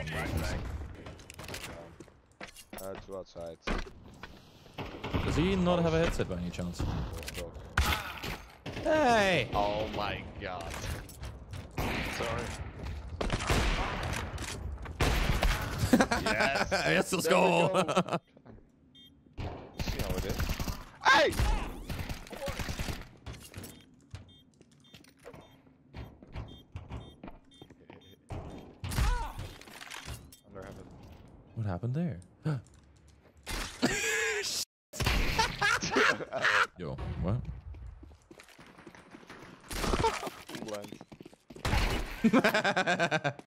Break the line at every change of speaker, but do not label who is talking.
one flashbang.
Uh, two outside.
Does he not have a headset by any chance? Hey!
Oh my god. Sorry. yes.
yes, let's go!
go. See how it is. Hey!
What happened there? Yo, what?